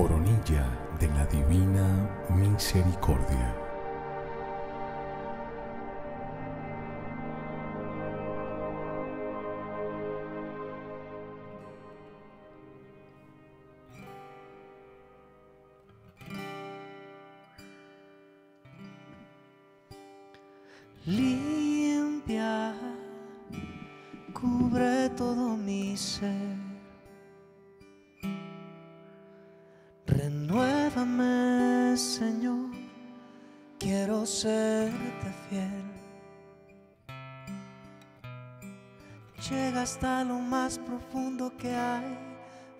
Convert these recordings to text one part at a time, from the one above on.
Coronilla de la Divina Misericordia. Limpia, cubre todo mi ser. Serte fiel. Llega hasta lo más profundo que hay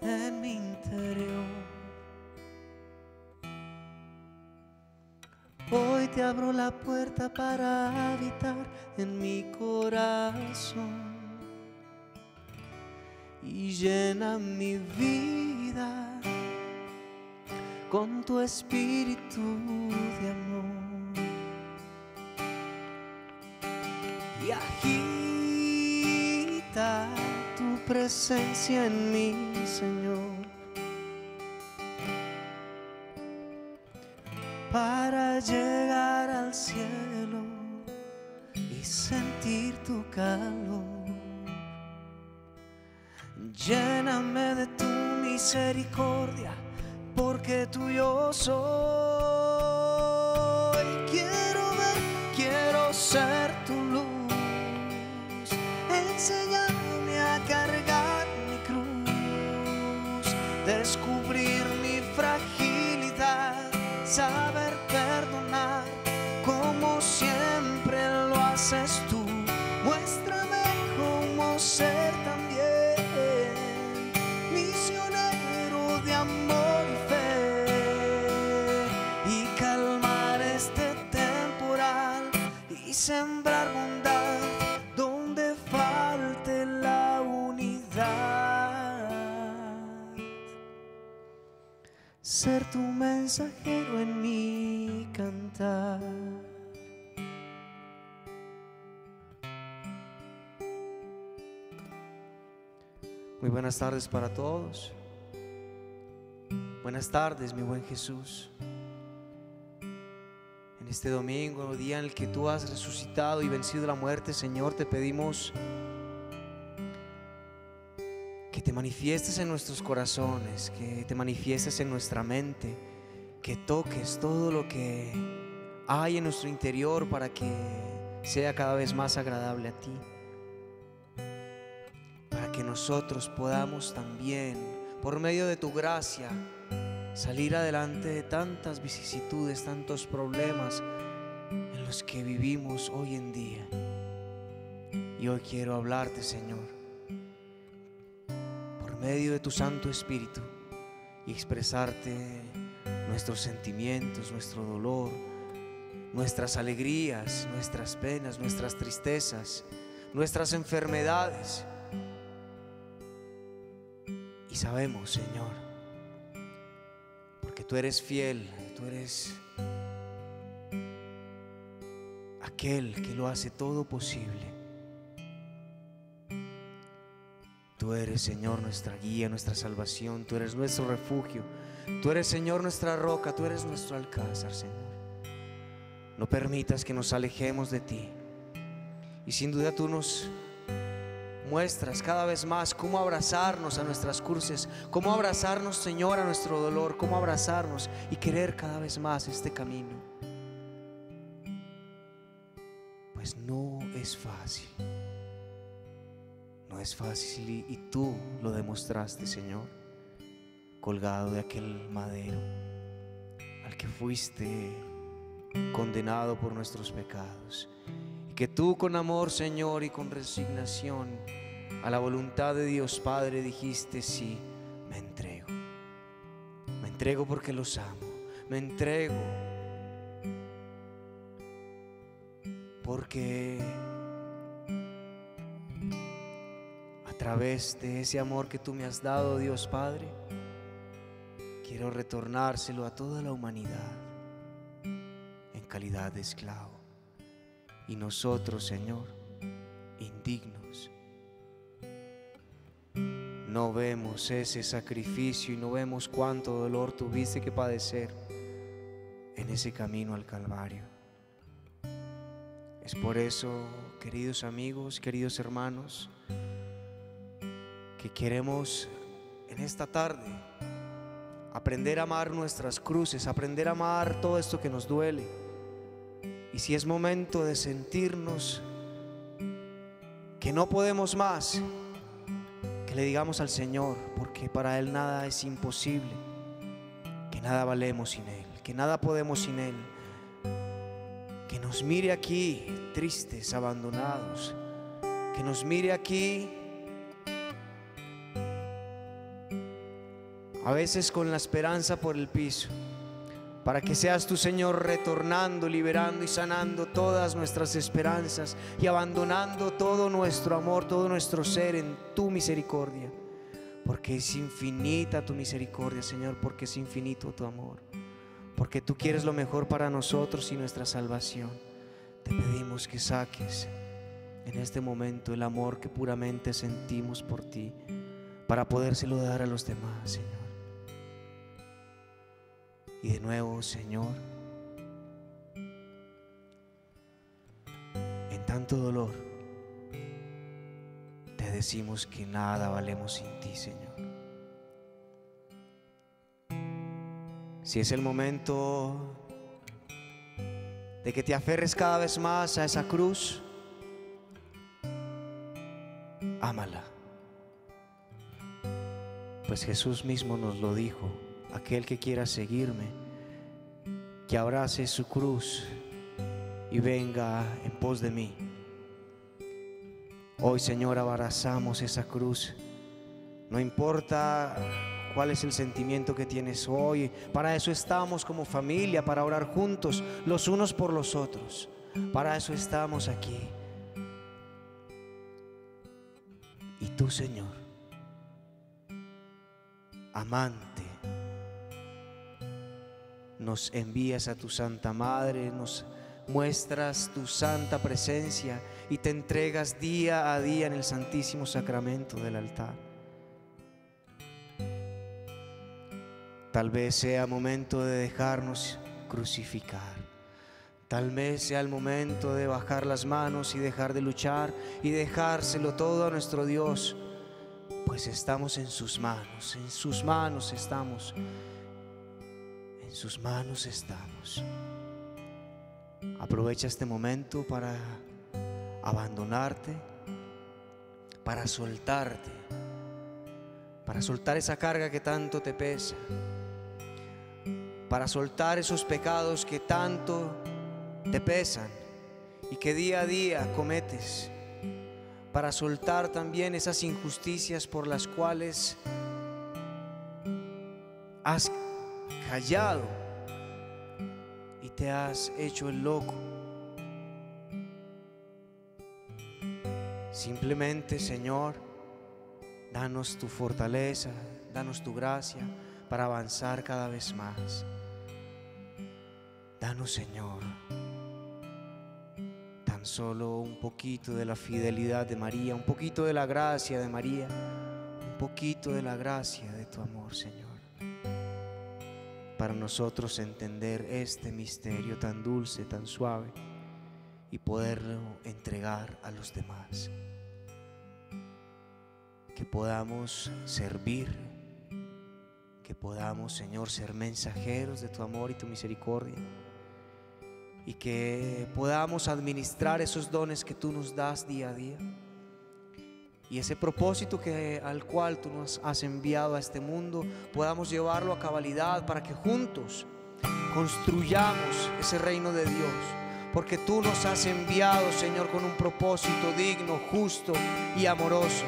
en mi interior. Hoy te abro la puerta para habitar en mi corazón y llena mi vida con tu espíritu de amor. Agita tu presencia en mí, Señor. para llegar al cielo y sentir tu calor. Lléname de tu misericordia, porque tuyo soy. Quiero ver, quiero ser tu ser tu mensajero en mi cantar. Muy buenas tardes para todos. Buenas tardes, mi buen Jesús. En este domingo, día en el que tú has resucitado y vencido la muerte, Señor, te pedimos te manifiestes en nuestros corazones, que te manifiestes en nuestra mente, que toques todo lo que hay en nuestro interior para que sea cada vez más agradable a ti. Para que nosotros podamos también, por medio de tu gracia, salir adelante de tantas vicisitudes, tantos problemas en los que vivimos hoy en día. Y hoy quiero hablarte, Señor medio de tu Santo Espíritu y expresarte nuestros sentimientos, nuestro dolor, nuestras alegrías, nuestras penas, nuestras tristezas, nuestras enfermedades. Y sabemos, Señor, porque tú eres fiel, tú eres aquel que lo hace todo posible Tú eres, Señor, nuestra guía, nuestra salvación. Tú eres nuestro refugio. Tú eres, Señor, nuestra roca. Tú eres nuestro alcázar, Señor. No permitas que nos alejemos de ti. Y sin duda tú nos muestras cada vez más cómo abrazarnos a nuestras cruces, cómo abrazarnos, Señor, a nuestro dolor, cómo abrazarnos y querer cada vez más este camino. Pues no es fácil es fácil y, tú lo demostraste, Señor, colgado de aquel madero al que fuiste condenado por nuestros pecados. Y que tú con amor, Señor, y con resignación a la voluntad de Dios Padre dijiste, sí, me entrego. Me entrego porque los amo. Me entrego porque través de ese amor que tú me has dado, Dios Padre, quiero retornárselo a toda la humanidad en calidad de esclavo. Y nosotros, Señor, indignos, no vemos ese sacrificio y no vemos cuánto dolor tuviste que padecer en ese camino al Calvario. Es por eso, queridos amigos, queridos hermanos, que queremos en esta tarde aprender a amar nuestras cruces, aprender a amar todo esto que nos duele. Y si es momento de sentirnos que no podemos más, que le digamos al Señor, porque para Él nada es imposible, que nada valemos sin Él, que nada podemos sin Él, que nos mire aquí tristes, abandonados, que nos mire aquí a veces con la esperanza por el piso, para que seas tu Señor retornando, liberando y sanando todas nuestras esperanzas y abandonando todo nuestro amor, todo nuestro ser en tu misericordia, porque es infinita tu misericordia, Señor, porque es infinito tu amor, porque tú quieres lo mejor para nosotros y nuestra salvación. Te pedimos que saques en este momento el amor que puramente sentimos por ti para podérselo dar a los demás, Señor. Y de nuevo, Señor, en tanto dolor, te decimos que nada valemos sin ti, Señor. Si es el momento de que te aferres cada vez más a esa cruz, ámala. Pues Jesús mismo nos lo dijo aquel que quiera seguirme, que abrace su cruz y venga en pos de mí. Hoy, Señor, abrazamos esa cruz. No importa cuál es el sentimiento que tienes hoy. Para eso estamos como familia, para orar juntos los unos por los otros. Para eso estamos aquí. Y tú, Señor, amante, nos envías a tu Santa Madre, nos muestras tu santa presencia y te entregas día a día en el Santísimo Sacramento del altar. Tal vez sea momento de dejarnos crucificar. Tal vez sea el momento de bajar las manos y dejar de luchar y dejárselo todo a nuestro Dios, pues estamos en sus manos, en sus manos estamos en sus manos estamos. Aprovecha este momento para abandonarte, para soltarte, para soltar esa carga que tanto te pesa, para soltar esos pecados que tanto te pesan y que día a día cometes, para soltar también esas injusticias por las cuales has callado y te has hecho el loco. Simplemente, Señor, danos tu fortaleza, danos tu gracia para avanzar cada vez más. Danos, Señor, tan solo un poquito de la fidelidad de María, un poquito de la gracia de María, un poquito de la gracia de tu amor, Señor para nosotros entender este misterio tan dulce, tan suave y poderlo entregar a los demás. Que podamos servir, que podamos, Señor, ser mensajeros de tu amor y tu misericordia y que podamos administrar esos dones que tú nos das día a día y ese propósito que, al cual tú nos has enviado a este mundo podamos llevarlo a cabalidad para que juntos construyamos ese reino de Dios. Porque tú nos has enviado, Señor, con un propósito digno, justo y amoroso.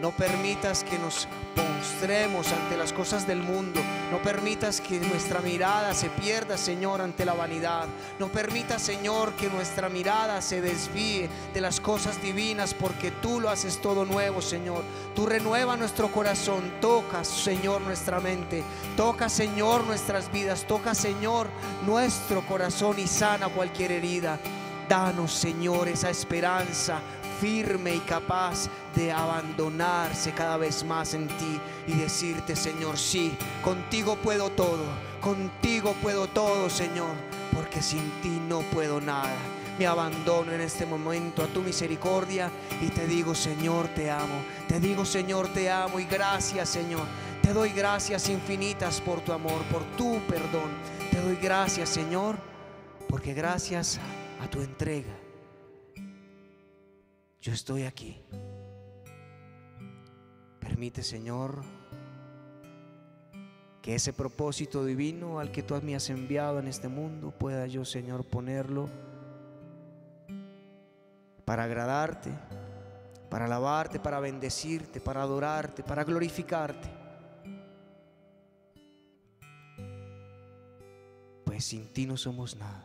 No permitas que nos postremos ante las cosas del mundo. No permitas que nuestra mirada se pierda, Señor, ante la vanidad. No permitas, Señor, que nuestra mirada se desvíe de las cosas divinas, porque tú lo haces todo nuevo, Señor. Tú renueva nuestro corazón. Toca, Señor, nuestra mente. Toca, Señor, nuestras vidas. Toca, Señor, nuestro corazón y sana cualquier herida. Danos, Señor, esa esperanza firme y capaz de abandonarse cada vez más en ti y decirte, Señor, sí, contigo puedo todo, contigo puedo todo, Señor, porque sin ti no puedo nada. Me abandono en este momento a tu misericordia y te digo, Señor, te amo. Te digo, Señor, te amo y gracias, Señor. Te doy gracias infinitas por tu amor, por tu perdón. Te doy gracias, Señor, porque gracias a tu entrega, yo estoy aquí. Permite, Señor, que ese propósito divino al que tú me has enviado en este mundo pueda yo, Señor, ponerlo para agradarte, para alabarte, para bendecirte, para adorarte, para glorificarte. Pues sin ti no somos nada.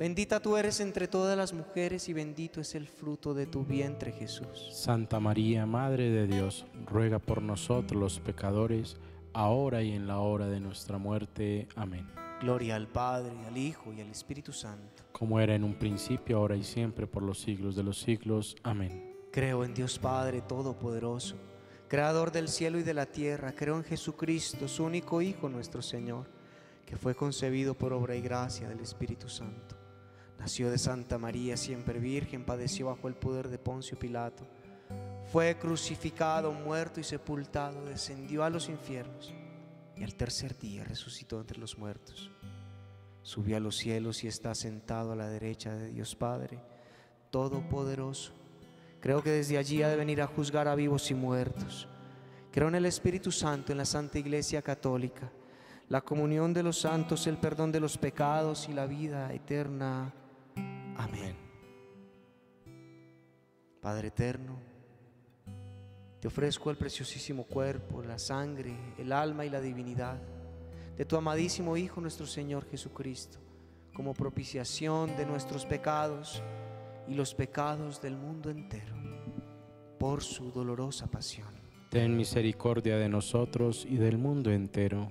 Bendita tú eres entre todas las mujeres y bendito es el fruto de tu vientre Jesús. Santa María, Madre de Dios, ruega por nosotros los pecadores, ahora y en la hora de nuestra muerte. Amén. Gloria al Padre, al Hijo y al Espíritu Santo. Como era en un principio, ahora y siempre, por los siglos de los siglos. Amén. Creo en Dios Padre Todopoderoso, Creador del cielo y de la tierra. Creo en Jesucristo, su único Hijo, nuestro Señor, que fue concebido por obra y gracia del Espíritu Santo. Nació de Santa María, siempre virgen, padeció bajo el poder de Poncio Pilato. Fue crucificado, muerto y sepultado, descendió a los infiernos y al tercer día resucitó entre los muertos. Subió a los cielos y está sentado a la derecha de Dios Padre, Todopoderoso. Creo que desde allí ha de venir a juzgar a vivos y muertos. Creo en el Espíritu Santo, en la Santa Iglesia Católica, la comunión de los santos, el perdón de los pecados y la vida eterna. Amén. Padre eterno, te ofrezco el preciosísimo cuerpo, la sangre, el alma y la divinidad de tu amadísimo Hijo nuestro Señor Jesucristo, como propiciación de nuestros pecados y los pecados del mundo entero, por su dolorosa pasión. Ten misericordia de nosotros y del mundo entero.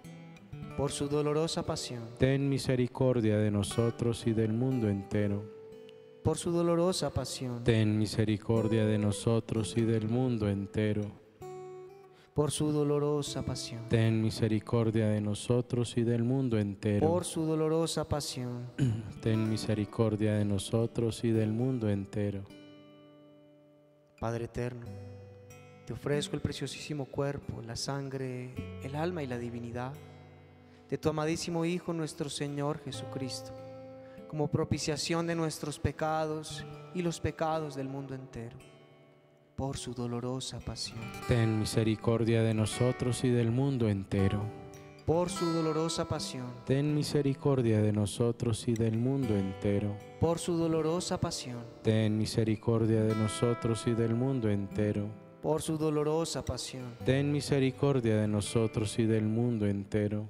Por su dolorosa pasión. Ten misericordia de nosotros y del mundo entero. Por su dolorosa pasión. Ten misericordia de nosotros y del mundo entero. Por su dolorosa pasión. Ten misericordia de nosotros y del mundo entero. Por su dolorosa pasión. Ten misericordia de nosotros y del mundo entero. Padre eterno, te ofrezco el preciosísimo cuerpo, la sangre, el alma y la divinidad de tu amadísimo Hijo nuestro Señor Jesucristo, como propiciación de nuestros pecados y los pecados del mundo entero, por su dolorosa pasión. Ten misericordia de nosotros y del mundo entero. Por su dolorosa pasión. Ten misericordia de nosotros y del mundo entero. Por su dolorosa pasión. Ten misericordia de nosotros y del mundo entero. Por su dolorosa pasión. Ten misericordia de nosotros y del mundo entero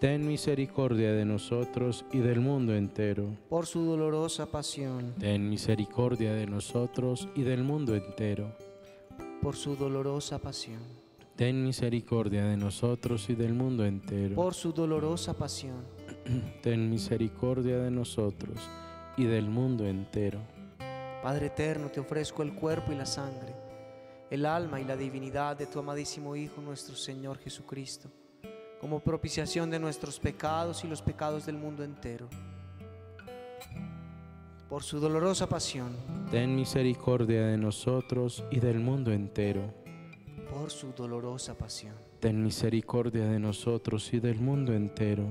Ten misericordia de nosotros y del mundo entero. por su dolorosa pasión, Ten misericordia de nosotros y del mundo entero. por su dolorosa pasión, Ten misericordia de nosotros y del mundo entero. por su dolorosa pasión, Ten misericordia de nosotros y del mundo entero. Padre eterno, te ofrezco el cuerpo y la sangre, el alma y la divinidad de tu amadísimo Hijo, nuestro Señor Jesucristo, como propiciación de nuestros pecados y los pecados del mundo entero. Por su dolorosa pasión, Ten misericordia de nosotros y del mundo entero. por su dolorosa pasión, Ten misericordia de nosotros y del mundo entero.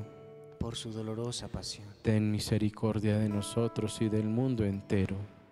por su dolorosa pasión, Ten misericordia de nosotros y del mundo entero.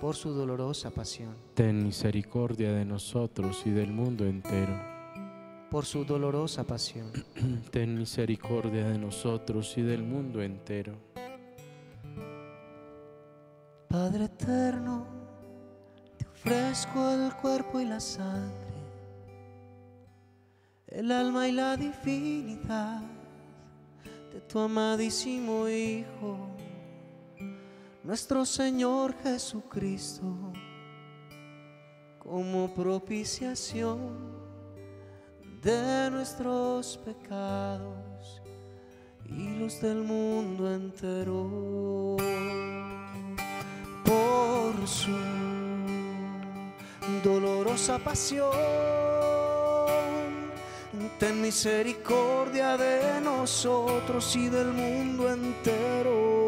Por su dolorosa pasión, Ten misericordia de nosotros y del mundo entero. por su dolorosa pasión. Ten misericordia de nosotros y del mundo entero. Padre eterno, te ofrezco el cuerpo y la sangre, el alma y la divinidad de tu amadísimo Hijo, nuestro Señor Jesucristo, como propiciación de nuestros pecados y los del mundo entero por su dolorosa pasión. Ten misericordia de nosotros y del mundo entero.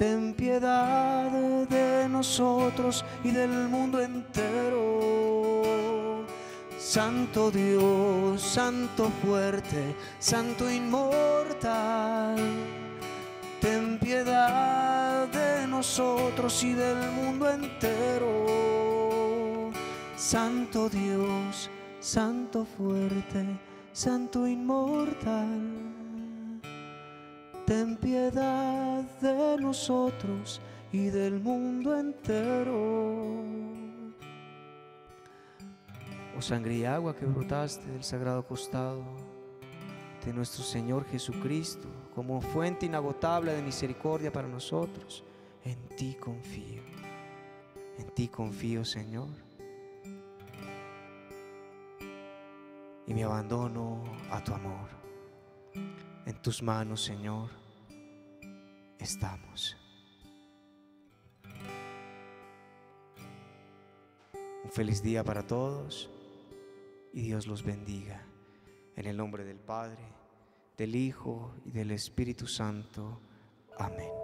Ten piedad de nosotros y del mundo entero. Santo Dios, Santo fuerte, Santo inmortal, ten piedad de nosotros y del mundo entero. Santo Dios, Santo fuerte, Santo inmortal ten piedad de nosotros y del mundo entero. Oh sangre y agua que brotaste del sagrado costado de nuestro Señor Jesucristo, como fuente inagotable de misericordia para nosotros, en ti confío, en ti confío Señor. Y me abandono a tu amor. En tus manos, Señor estamos. Un feliz día para todos y Dios los bendiga. En el nombre del Padre, del Hijo y del Espíritu Santo. Amén.